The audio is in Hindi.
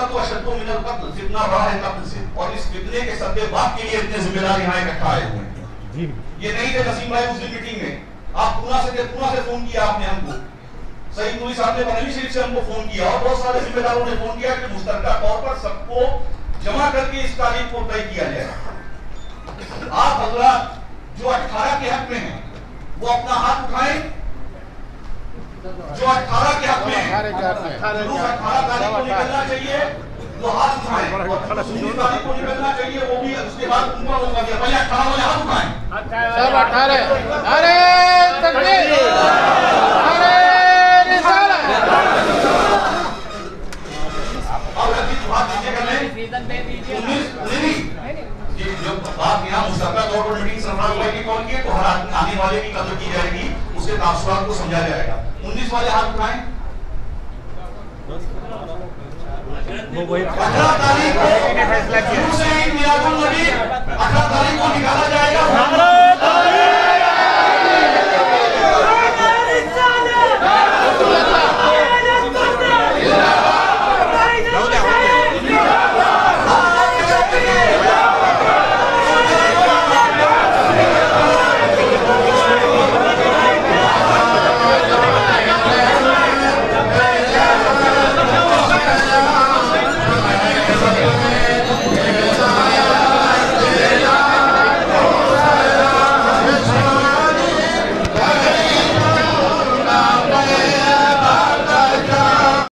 कत्ल फितना बढ़ा है कत्ल से। और इस फितने के सत्य बात के लिए इतने जिम्मेदार यहाँ इकट्ठा आए हुए हैं। ये नहीं थे नसीम भाई उस दिन मीटिंग में। आप पूना से पूना से फ़ोन किया आपने हमको। सईद नूरी साहब ने बरेली शरीफ से हमको फ़ोन किया। और बहुत सारे जिम्मेदारों ने फ़ोन किया कि मुश्तरका तौर पर सबको जमा करके इस तारीख को तय किया जाए। आप हजरात जो 18 के हक में हैं वो अपना हाथ उठाएँ। जो 18 के हक में हैं 18 तारीख को निकलना चाहिए वो हाथ उठाएँ। और जो 19 तारीख को निकलना चाहिए वो भी उसके बाद उनका मौका दिया। पहले 18 वाले हाथ उठाएँ। सब अठारह। अरे तकबीर बात यहाँ तौर पर मीटिंग की कॉल की है? तो हर आने वाले की कदर की जाएगी। उसके तासुरात को समझा जाएगा। उन्नीस वाले हाथ उठाए। उठाएँ अठारह तारीख को